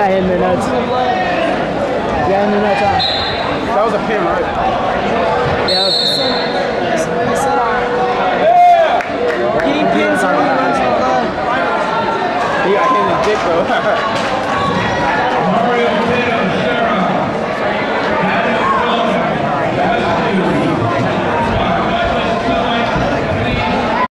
got hit in the nuts. Got hit in the nuts, huh? That was a pin, right? Yeah. He said, getting pins on the nuts. blood. He got hit in the dick, though.